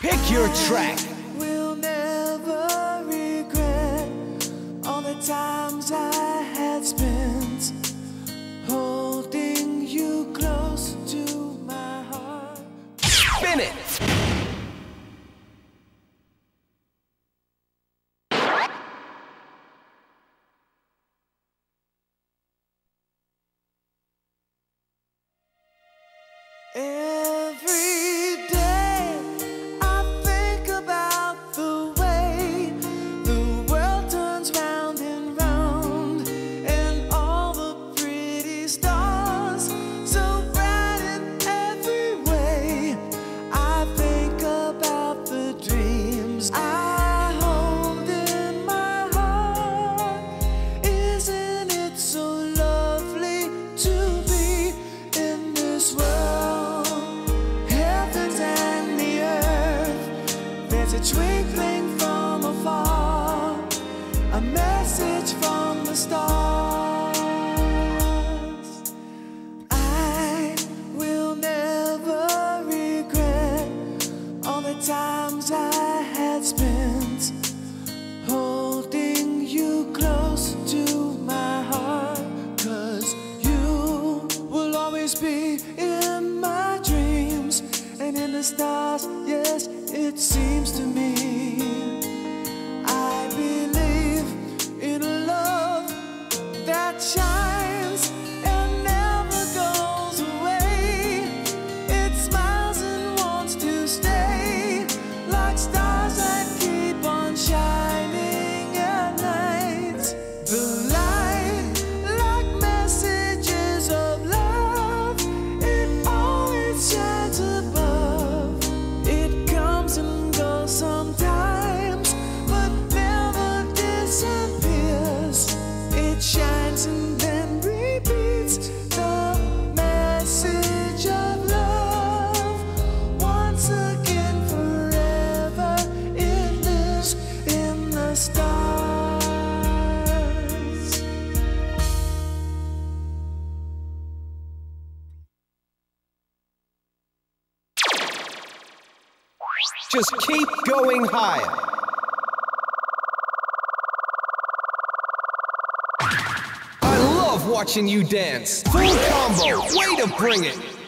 Pick your track. It's a twinkling from afar, a message from the stars. I will never regret all the times I had spent holding you close to my heart, cause you will always be in my dreams and in the stars it seems to me stars. Just keep going higher. I love watching you dance. Full combo, way to bring it.